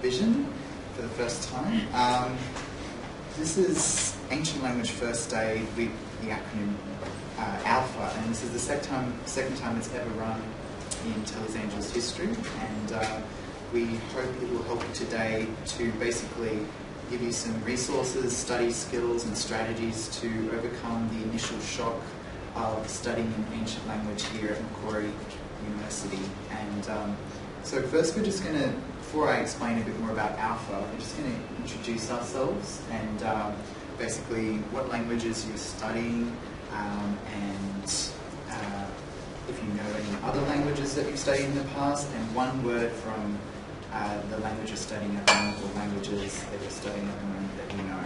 vision for the first time. Um, this is Ancient Language First Aid with the acronym uh, ALFA, and this is the second time, second time it's ever run in Tele's Angels history, and uh, we hope it will help you today to basically give you some resources, study skills, and strategies to overcome the initial shock of studying an ancient language here at Macquarie University. And um, so first we're just going to, before I explain a bit more about ALFA, we're just going to introduce ourselves and um, basically what languages you're studying um, and uh, if you know any other languages that you've studied in the past and one word from uh, the language you're studying at the moment or languages that you're studying at the moment that you know,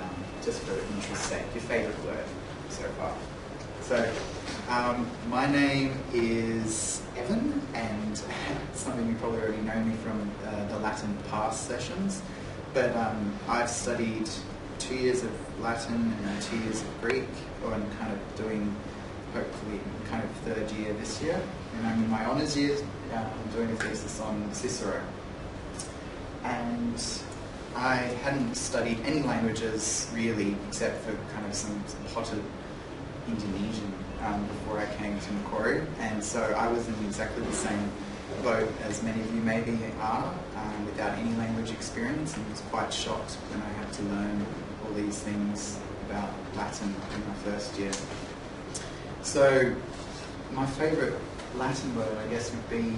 um, just for interest's sake, your favourite word so far. So, um, my name is Evan, and something you probably already know me from uh, the Latin past sessions. But um, I've studied two years of Latin and two years of Greek, or I'm kind of doing, hopefully, kind of third year this year. And I'm in my honours year, uh, I'm doing a thesis on Cicero. And I hadn't studied any languages really, except for kind of some, some potted Indonesian um, before I came to Macquarie, and so I was in exactly the same boat as many of you maybe are, um, without any language experience, and was quite shocked when I had to learn all these things about Latin in my first year. So my favourite Latin word, I guess, would be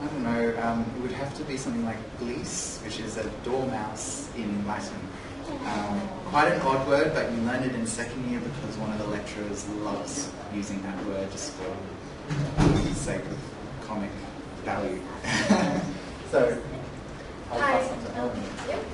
I don't know, um, it would have to be something like glis, which is a dormouse in Latin. Um, quite an odd word, but you learn it in second year because one of the lecturers loves using that word just for the sake of comic value. so, I'll Hi. pass on to Ellen. Yep.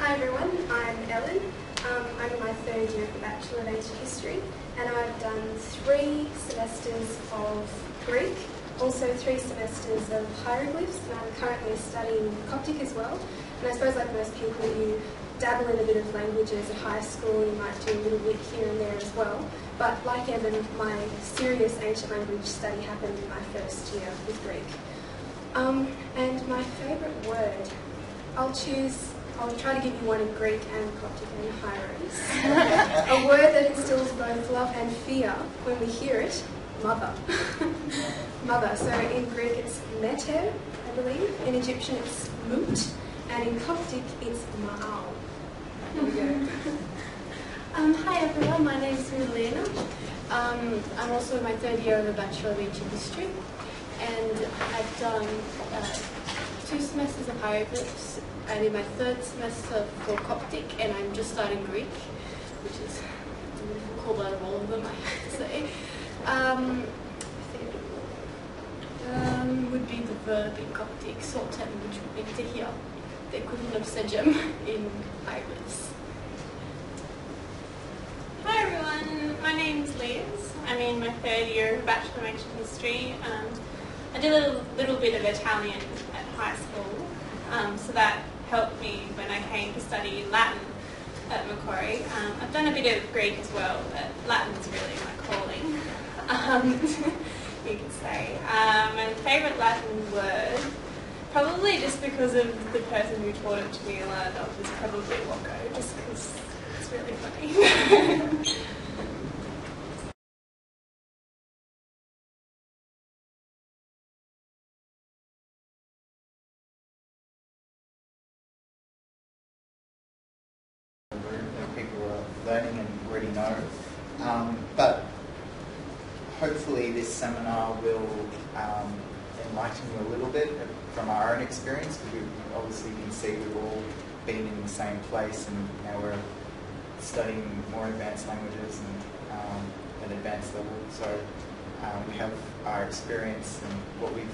Hi everyone, I'm Ellen. Um, I'm in my third year of the Bachelor of Ancient History and I've done three semesters of Greek, also three semesters of hieroglyphs and I'm currently studying Coptic as well. And I suppose like most people you dabble in a bit of languages at high school, you might do a little bit here and there as well. But like Evan, my serious ancient language study happened in my first year with Greek. Um, and my favourite word, I'll choose, I'll try to give you one in Greek and Coptic and Hieros. a word that instills both love and fear when we hear it, mother. mother. So in Greek it's meter, I believe. In Egyptian it's mut. And in Coptic it's ma'al. Um, hi everyone, my name is Milena. Um, I'm also in my third year of a Bachelor of Ancient History and I've done uh, two semesters of hieroglyphs and in my third semester for Coptic and I'm just starting Greek, which is the difficult out of all of them, I have to say. Um, I think um, would be the verb in Coptic, sotem, which would be to hear, the equivalent of sejem in hieroglyphs. Hi everyone, my name's Liz. I'm in my third year of Bachelor of Ancient History. Um, I did a little, little bit of Italian at high school, um, so that helped me when I came to study Latin at Macquarie. Um, I've done a bit of Greek as well, but Latin's really my calling, um, you could say. Um, my favourite Latin word, probably just because of the person who taught it to me, and Leonardo, was probably Wacko, just because it's really funny. learning and already know. Um, but hopefully this seminar will um, enlighten you a little bit from our own experience because we obviously can see we've all been in the same place and now we're studying more advanced languages and um, at advanced level. So um, we have our experience and what we've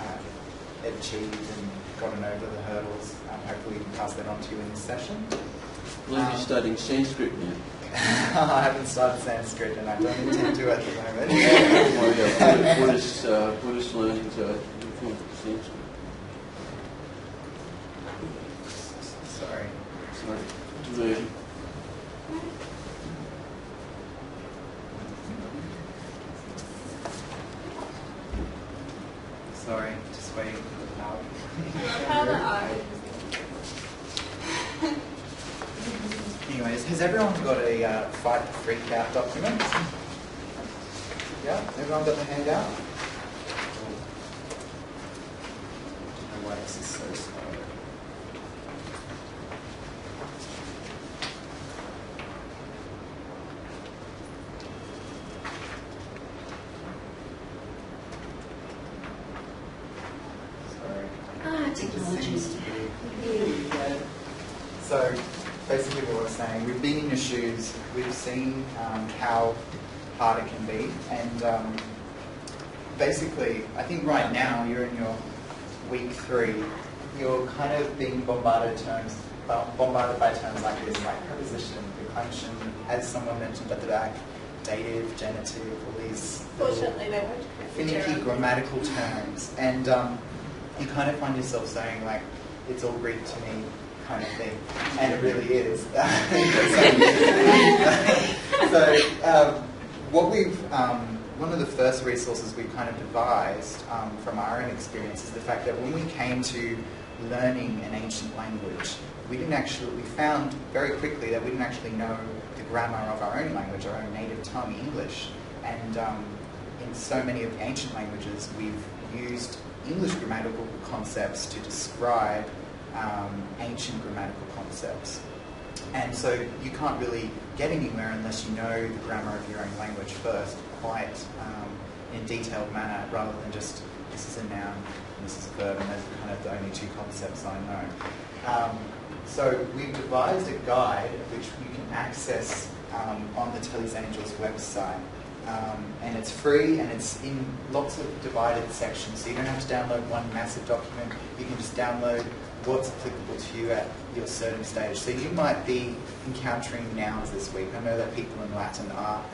uh, achieved and gotten over the hurdles. Um, hopefully we can pass that on to you in this session. Um, you're studying Sanskrit now. I haven't started Sanskrit and I don't intend to at the moment. yeah. Buddhist, uh, Buddhist from Sanskrit. the Sorry, just waiting for the power. Anyways, has everyone got a uh, fight freak out document? Yeah, everyone got the handout? Oh, my wax so slow. Basically what we're saying, we've been in your shoes, we've seen um, how hard it can be, and um, basically, I think right now you're in your week three, you're kind of being bombarded terms, bombarded by terms like this, like preposition, declension, as someone mentioned at the back, dative, genitive, all these Fortunately, they won't. finicky grammatical terms, and um, you kind of find yourself saying like, "It's all Greek to me," kind of thing, and it really is. so, um, what we've um, one of the first resources we kind of devised um, from our own experience is the fact that when we came to learning an ancient language, we didn't actually we found very quickly that we didn't actually know the grammar of our own language, our own native tongue, English, and um, in so many of the ancient languages, we've used English grammatical concepts to describe um, ancient grammatical concepts. And so you can't really get anywhere unless you know the grammar of your own language first, quite um, in a detailed manner, rather than just this is a noun and this is a verb, and those are kind of the only two concepts I know. Um, so we've devised a guide which you can access um, on the Tele's Angels website. Um, and it's free and it's in lots of divided sections. So you don't have to download one massive document. You can just download what's applicable to you at your certain stage. So you might be encountering nouns this week. I know that people in Latin are,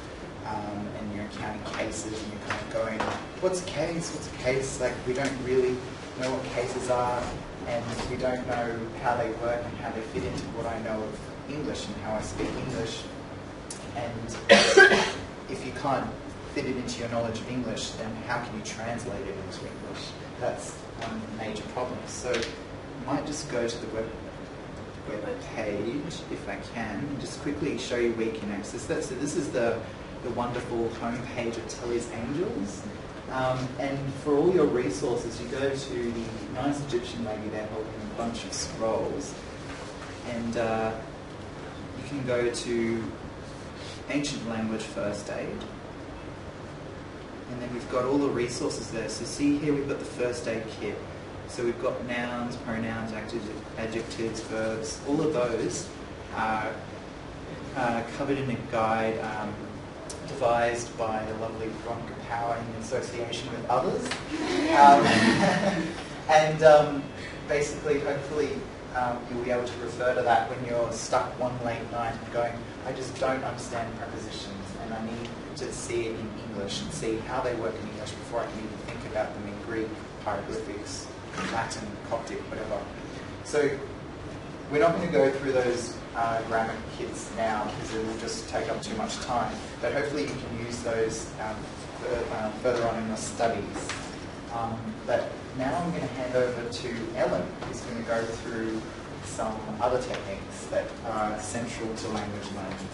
um, and you're encountering cases and you're kind of going, what's a case? What's a case? Like we don't really know what cases are and we don't know how they work and how they fit into what I know of English and how I speak English. And if you can't fit it into your knowledge of English, then how can you translate it into English? That's one major problem. So might just go to the web web page if I can, and just quickly show you where you can access that. So this is the, the wonderful homepage of Tele's Angels. Um, and for all your resources, you go to the nice Egyptian lady there holding a bunch of scrolls, and uh, you can go to ancient language first aid. And then we've got all the resources there. So see here we've got the first aid kit. So we've got nouns, pronouns, adjectives, verbs, all of those are uh, covered in a guide um, devised by the lovely Veronica Power in association with others. Um, and um, basically, hopefully, um, you'll be able to refer to that when you're stuck one late night and going, I just don't understand prepositions and I need to see it in English and see how they work in English before I can even think about them in Greek, hieroglyphics, Latin, Coptic, whatever. So we're not going to go through those uh, grammar kits now because it will just take up too much time. But hopefully you can use those um, uh, further on in your studies. Um, but now I'm going to hand over to Ellen, who's going to go through some other techniques that are central to language learning.